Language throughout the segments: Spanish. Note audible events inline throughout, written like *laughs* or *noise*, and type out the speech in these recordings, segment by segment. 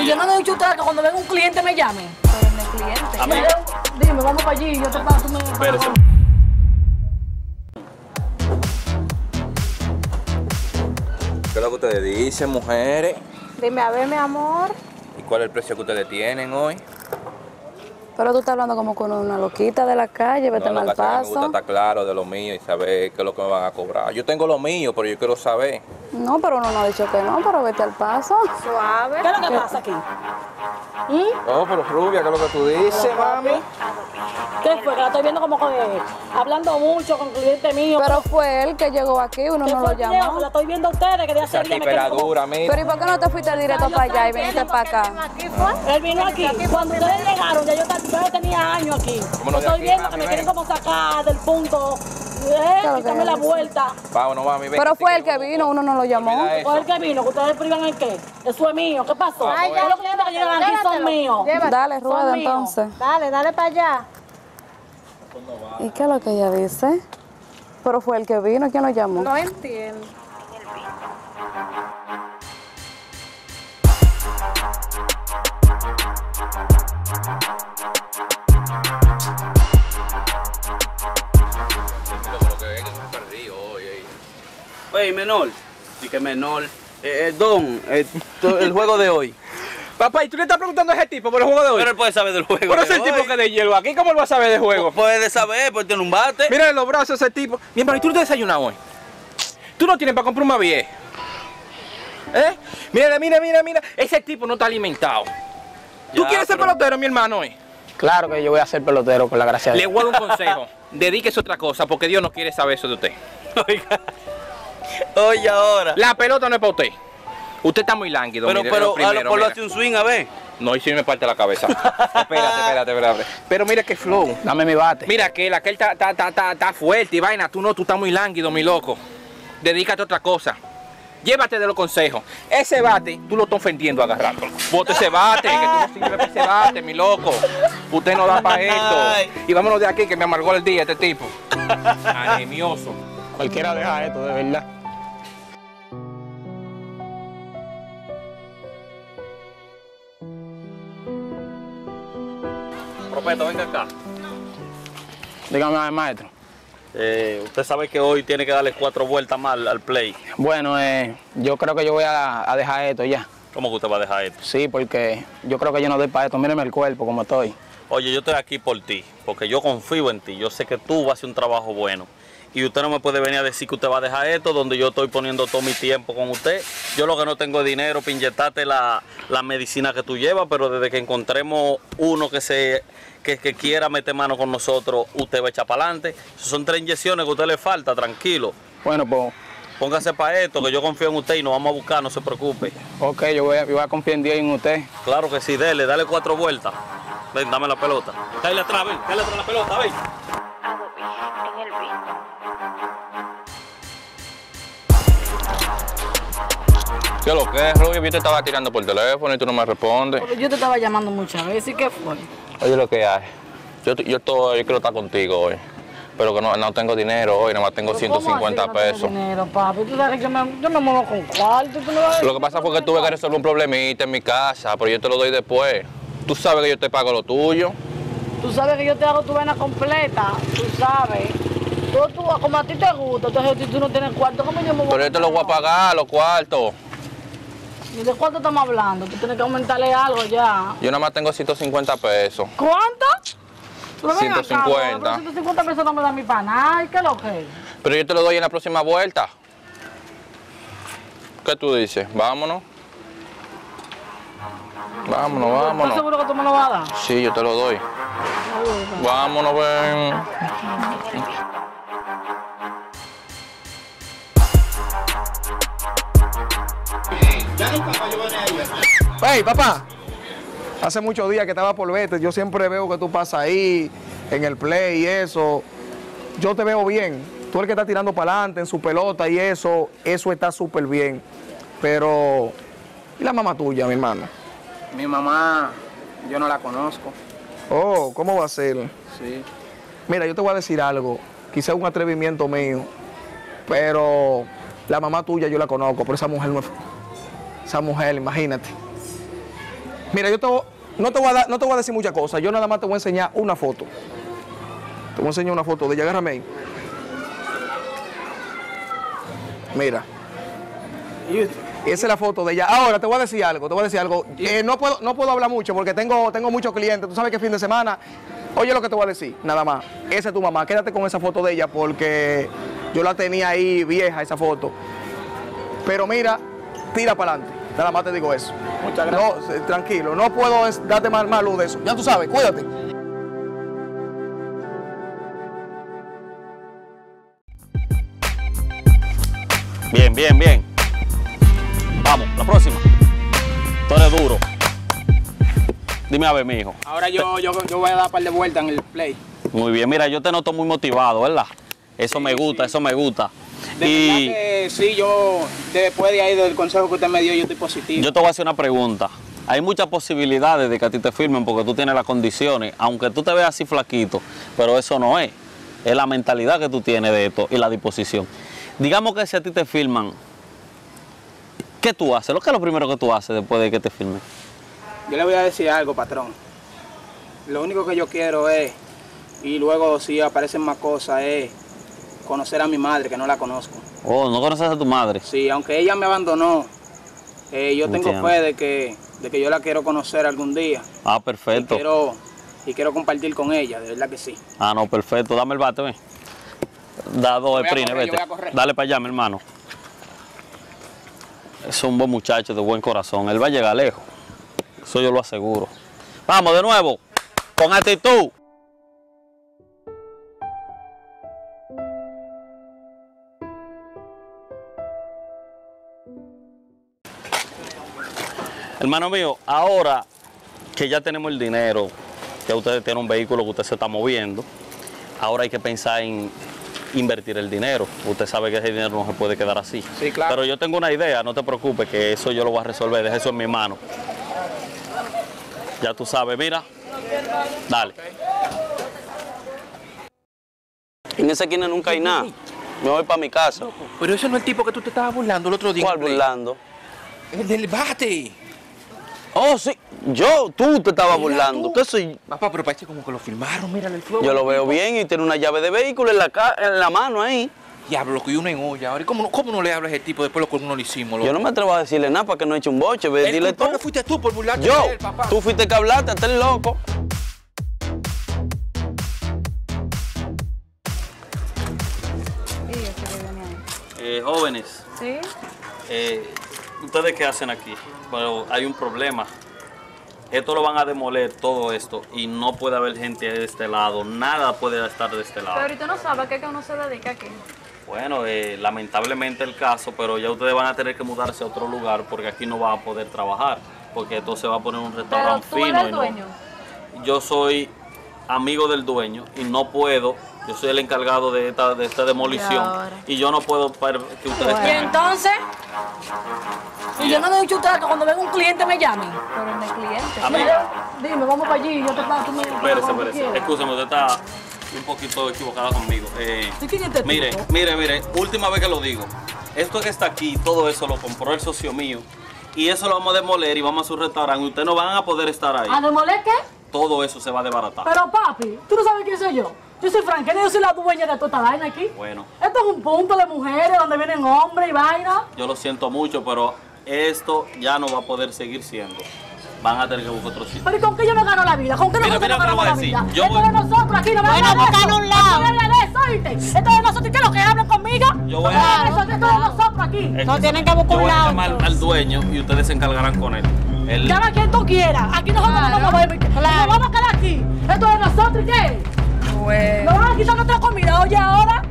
Y yo no me he dicho a ustedes que cuando venga un cliente me llame. Pero no es cliente. Amigo. Dime, vamos para allí, yo te paso. Me... Espérese. ¿Qué es lo que ustedes dicen, mujeres? Dime, a ver, mi amor. ¿Y cuál es el precio que ustedes tienen hoy? Pero tú estás hablando como con una loquita de la calle, vete No, lo mal que me gusta paso. estar claro de lo mío y saber qué es lo que me van a cobrar. Yo tengo lo mío, pero yo quiero saber. No, pero uno no ha dicho que no, pero vete al paso. Suave. ¿Qué es lo que pasa aquí? Oh, pero Rubia, ¿qué es lo que tú dices, mami? ¿Qué fue? Que la estoy viendo como hablando mucho con cliente mío. Pero fue él que llegó aquí, uno ¿Qué no fue lo el llamó. Que la estoy viendo a ustedes, que de hace me como- dura, mira. Pero ¿y por qué no te fuiste directo para allá y viniste para acá? Él vino aquí. Cuando ustedes llegaron, ya yo, yo tenía años aquí. De Estoy aquí, viendo que me quieren como sacar del punto. Eh, Claro que quítame la vuelta. Vámonos, mami, ven. Pero fue el que vino, uno no lo llamó. Olvida eso. ¿Cuál es el que vino? ¿Que ustedes privan en qué? Eso es mío. ¿Qué pasó? Ay, Todos los clientes que llegan aquí son míos. Dale, rueda entonces. Dale, dale para allá. ¿Y qué es lo que ella dice? Pero fue el que vino, ¿quién lo llamó? No entiendo. Oye, menor. Y que menor. Eh, eh, don, eh, el juego de hoy. Papá, ¿y tú le estás preguntando a ese tipo por el juego de hoy? Pero él puede saber del juego. Pero es el tipo que de hielo. ¿Aquí cómo él va a saber de juego? Puede saber, porque tiene un bate. Mira los brazos ese tipo. Mi hermano, ¿y tú no te desayunas hoy? Tú no tienes para comprar un Mavier. ¿Eh? Mira, mira, mira, mira. Ese tipo no está alimentado. ¿Tú quieres ser pelotero, mi hermano, hoy? Claro que yo voy a ser pelotero, con la gracia de Le voy a dar un *laughs* consejo. Dedíquese a otra cosa, porque Dios no quiere saber eso de usted. Oiga. Oye, ahora. La pelota no es para usted. Usted está muy lánguido. Pero, mire, pero, primero, a lo, por lo mira. hace un swing, a ver. No, y si me parte la cabeza. *laughs* espérate, espérate, espérate. Pero mira qué flow. Dame mi bate. Mira aquel, aquel está, está, está, fuerte y vaina. Tú no, tú estás muy lánguido, mi loco. Dedícate a otra cosa. Llévate de los consejos. Ese bate, tú lo estás ofendiendo agarrándolo. Bote ese bate, que tú no sirves para ese bate, mi loco. Usted no da para esto. Y vámonos de aquí, que me amargó el día este tipo. Anemioso. Cualquiera deja esto, de verdad. Propeto, venga acá. Dígame, maestro. Eh, usted sabe que hoy tiene que darle cuatro vueltas más al, al play. Bueno, eh, yo creo que yo voy a, a dejar esto ya. ¿Cómo que usted va a dejar esto? Sí, porque yo creo que yo no doy para esto. Míreme el cuerpo como estoy. Oye, yo estoy aquí por ti, porque yo confío en ti. Yo sé que tú vas a hacer un trabajo bueno. Y usted no me puede venir a decir que usted va a dejar esto, donde yo estoy poniendo todo mi tiempo con usted. Yo lo que no tengo es dinero para inyectarte la, la medicina que tú llevas, pero desde que encontremos uno que se que, que quiera meter mano con nosotros, usted va a echar para adelante. Son tres inyecciones que a usted le falta, tranquilo. Bueno, pues, Póngase para esto, que yo confío en usted y nos vamos a buscar, no se preocupe. ok, yo voy a, yo voy a confiar en Dios y en usted. Claro que sí, dele, dale cuatro vueltas. Ven, dame la pelota. Dale atrás, ven, dale atrás la pelota, ven. ¿Qué lo que es, Rubio? Yo te estaba tirando por teléfono y tú no me respondes. Yo te estaba llamando muchas veces. ¿Y qué fue? Oye, lo que hay. Yo, yo, estoy- yo quiero estar contigo hoy. Pero que no, no tengo dinero hoy, nada más tengo Pero ¿cómo 150 así que no pesos. dinero, papi? Tú sabes que yo me, yo me muevo con cuarto. tú no vas a- Lo que pasa fue que tuve que resolver un problemita en mi casa, pero yo te lo doy después. Tú sabes que yo te pago lo tuyo. Tú sabes que yo te hago tu vena completa. Tú sabes. Tú, tú, como a ti te gusta. Entonces, si tú no tienes cuarto, ¿cómo yo me voy Pero yo te lo voy a pagar, los cuartos. ¿Y de cuánto estamos hablando? Tú tienes que aumentarle algo ya. Yo nada más tengo 150 pesos. ¿Cuánto? Pero ven acá, 150. pero 150 pesos no me da mi pana. ¿Qué es lo que es? Pero yo te lo doy en la próxima vuelta. ¿Qué tú dices? Vámonos. Vámonos, ¿Estás vámonos. seguro que tú me lo vas a dar? Sí, yo te lo doy. Vámonos, ven. Hey, papá. Hace muchos días que estaba por verte. Yo siempre veo que tú pasas ahí en el play y eso. Yo te veo bien. Tú el que está tirando para adelante en su pelota y eso, eso está súper bien. Pero, ¿y la mamá tuya, mi hermano? Mi mamá, yo no la conozco. Oh, ¿cómo va a ser? Sí. Mira, yo te voy a decir algo. Quizá un atrevimiento mío, pero la mamá tuya yo la conozco, pero esa mujer no es... Esa mujer, imagínate. Mira, yo te no, te voy a no te voy a decir muchas cosas. Yo nada más te voy a enseñar una foto. Te voy a enseñar una foto de ella. Agárrame ahí. Mira. Esa es la foto de ella. Ahora te voy a decir algo, te voy a decir algo. Eh, no, puedo, no puedo hablar mucho porque tengo, tengo muchos clientes. Tú sabes que fin de semana. Oye lo que te voy a decir, nada más. Esa es tu mamá. Quédate con esa foto de ella porque yo la tenía ahí vieja, esa foto. Pero mira, tira para adelante. Nada más te digo eso. Muchas gracias. No, eh, tranquilo, no puedo darte más, más luz de eso. Ya tú sabes, cuídate. Bien, bien, bien. Vamos, la próxima. Tú eres duro. Dime a ver, mi hijo. Ahora yo, yo, yo voy a dar un par de vueltas en el play. Muy bien, mira, yo te noto muy motivado, ¿verdad? Eso me gusta, eso me gusta. De Y verdad que sí, yo después de ahí del consejo que usted me dio, yo estoy positivo. yo te voy a hacer una pregunta. Hay muchas posibilidades de que a ti te firmen porque tú tienes las condiciones, aunque tú te veas así flaquito, pero eso no es. Es la mentalidad que tú tienes de esto y la disposición. Digamos que si a ti te firman, ¿qué tú haces? ¿Lo que es lo primero que tú haces después de que te firmen? Yo le voy a decir algo, patrón. Lo único que yo quiero es, y luego si aparecen más cosas, es conocer a mi madre, que no la conozco. Oh, ¿no conoces a tu madre? Sí, aunque ella me abandonó, eh, yo tengo fe de que, de que yo la quiero conocer algún día. Ah, Y perfecto. quiero, y quiero compartir con ella, de verdad que sí. Ah, no, perfecto. Dame el bate, ven. Da dos sprines, vete. Dale para allá, mi hermano. Es un buen muchacho de buen corazón. Él va a llegar lejos. Eso yo lo aseguro. Vamos de nuevo. Con actitud. Hermano mío, ahora que ya tenemos el dinero, ya ustedes tienen un vehículo que usted se está moviendo, ahora hay que pensar en invertir el dinero. Usted sabe que ese dinero no se puede quedar así. Sí, claro. Pero yo tengo una idea, no te preocupes, que eso yo lo voy a resolver, deja eso en mi mano. Ya tú sabes, mira. Dale. En esa esquina nunca hay nada. Me voy para mi casa. Pero ese no es el tipo que tú te estabas burlando el otro día. ¿Cuál burlando? El del bate. Oh, sí. Yo, tú te estabas Mira burlando. tú. ¿Qué soy? Papá, pero parece como que lo filmaron, mírale el flow. Yo lo veo bien y tiene una llave de vehículo en la, ca- en la mano ahí. Diablo, lo que uno en olla. Ahora, ¿y ¿cómo, no- ¿cómo no le habla a ese tipo después de lo que uno le hicimos? loco? Yo no me atrevo a decirle nada para que no eche un boche. Ve, El dile tú. fuiste tú por burlarte Yo, de él, papá. tú fuiste que hablaste, hasta el loco. Eh, jóvenes, ¿Sí? eh, ¿ustedes qué hacen aquí? Bueno, hay un problema. Esto lo van a demoler todo esto y no puede haber gente de este lado. Nada puede estar de este lado. Pero ahorita no sabe a qué que uno se dedica aquí. Bueno, eh, lamentablemente el caso, pero ya ustedes van a tener que mudarse a otro lugar porque aquí no van a poder trabajar. Porque esto se va a poner un Pero restaurante tú fino. eres el no- dueño. yo soy amigo del dueño y no puedo, yo soy el encargado de esta, de esta demolición y yo no puedo que ustedes Y tengan- entonces, y yo no le he dicho a usted que cuando venga un cliente me llame. Pero no es cliente. Amiga, Dime, vamos para allí, yo te pago, tú me espérese, espérese. Escúchame, usted está un poquito equivocada conmigo. Eh, ¿Y quién es este mire, tipo? mire, mire, última vez que lo digo. Esto que está aquí, todo eso lo compró el socio mío. Y eso lo vamos a demoler y vamos a su restaurante. y Ustedes no van a poder estar ahí. ¿A demoler qué? Todo eso se va a desbaratar. Pero papi, ¿tú no sabes quién soy yo? Yo soy Franquena, yo soy la dueña de toda esta vaina aquí. Bueno. Esto es un punto de mujeres donde vienen hombres y vaina. Yo lo siento mucho, pero esto ya no va a poder seguir siendo. Van a tener que buscar otro sitio. Pero ¿y con qué yo me gano la vida? ¿Con qué Mira, nosotros mira a ganamos la vida? decir. Yo Esto voy- de nosotros aquí, no me Bueno, buscar eso. un lado. No me hablan de eso, ¿oíste? Esto de nosotros, ¿y qué es lo que hablan conmigo? Yo voy No a- eso, esto de nosotros aquí. No tienen que Yo buscar un voy a lado. llamar al dueño y ustedes se encargarán con él. Él- Llama a quien tú quieras. Aquí nosotros no nos movemos. Nos vamos a quedar aquí. Esto de nosotros, ¿y qué? Nos van a quitar nuestra comida, oye, ahora.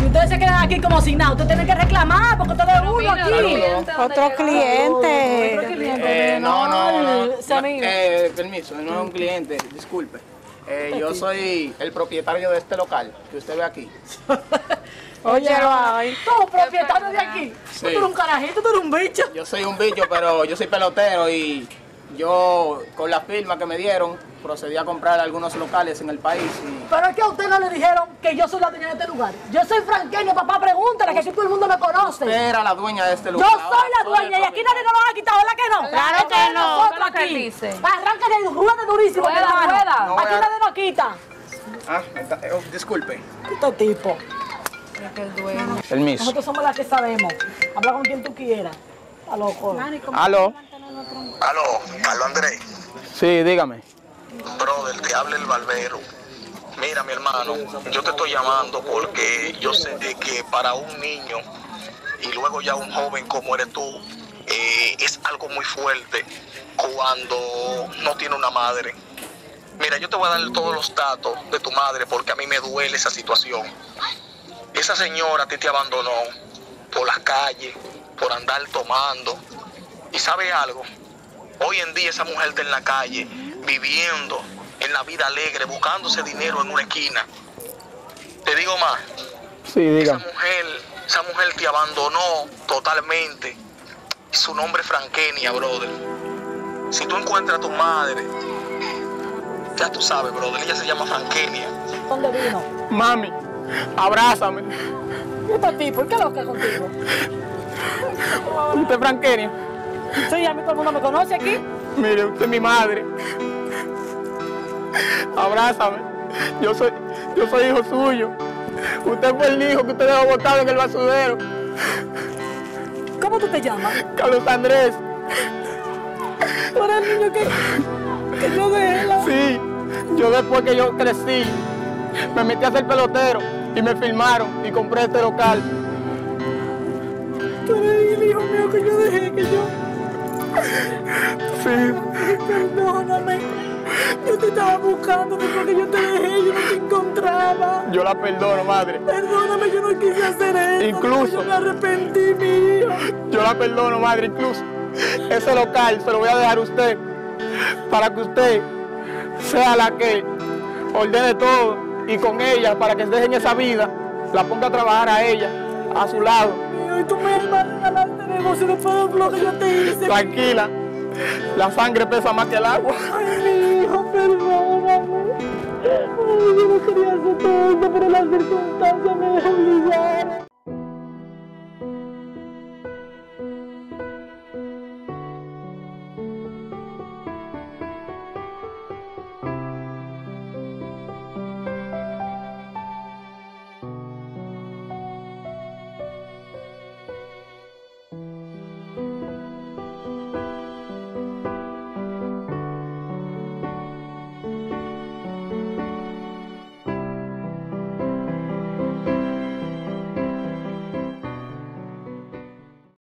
Y ustedes se quedan aquí como sin nada. Ustedes tienen que reclamar porque ustedes es uno aquí. Otro cliente. Otro cliente. Eh, no, no, no. no, eh, permiso, no es un cliente, disculpe. Eh, yo soy el propietario de este local que usted ve aquí. *laughs* Óyelo ahí. Tú, propietario de aquí. Tú Sí. eres un carajito, tú eres un bicho. Yo soy un bicho, pero yo soy pelotero y yo con la firma que me dieron procedí a comprar algunos locales en el país y Pero es que a usted no le dijeron que yo soy la dueña de este lugar. Yo soy franqueño, papá, pregúntale, que aquí todo el mundo me conoce. usted era la dueña de este Yo lugar. soy Ahora la dueña y aquí nadie nos lo ha quitado, ¿verdad que no? Claro que no. nosotros ¿Qué es lo que aquí. dice? Arranca de rueda durísimo, Rueda, rueda. No Aquí nadie nos quita. Ah, oh, disculpe. Este tipo. El miss. Nosotros somos las que sabemos. Habla con quien tú quieras. Loco. Aló. Aló, Carlos Andrés. Sí, dígame. Brother, te habla el barbero. Mira, mi hermano, yo te estoy llamando porque yo sé de que para un niño y luego ya un joven como eres tú, eh, es algo muy fuerte cuando no tiene una madre. Mira, yo te voy a dar todos los datos de tu madre porque a mí me duele esa situación. Esa señora a ti te abandonó por las calles, por andar tomando. ¿Y sabe algo? Hoy en día esa mujer está en la calle, viviendo en la vida alegre, buscándose dinero en una esquina. Te digo más, Sí, esa dígame. mujer, esa mujer te abandonó totalmente. Su nombre es Frankenia, brother. Si tú encuentras a tu madre, ya tú sabes, brother, ella se llama Frankenia. ¿Dónde vino? Mami, abrázame. ¿Y este tipo? ¿Qué es lo que es contigo? Usted es Franquenia. Sí, a mí todo el mundo me conoce aquí. Mire, usted es mi madre. Abrázame. Yo soy, yo soy hijo suyo. Usted fue el hijo que usted dejó botado en el basurero. ¿Cómo tú te llamas? Carlos Andrés. Eres el niño que, que yo dejé la... Sí, yo después que yo crecí, me metí a ser pelotero y me filmaron y compré este local. Tú eres el hijo mío que yo dejé, que yo... Sí, Perdóname. Yo te estaba buscando después que yo te dejé, yo no te encontraba. yo la perdono, madre. Perdóname, yo no quise hacer eso. Incluso- Yo me arrepentí, mi hijo. Yo la perdono, madre, incluso. Ese local se lo voy a dejar a usted para que usted sea la que ordene todo y con ella, para que dejen esa vida, la ponga a trabajar a ella, a su lado. Mío, y tú me vas a regalar negocio después de lo que yo te hice. Tranquila, la sangre pesa más que el agua. Ay, mi hijo, perdóname. Ay, yo no quería hacer todo esto, pero las circunstancias me obligaron.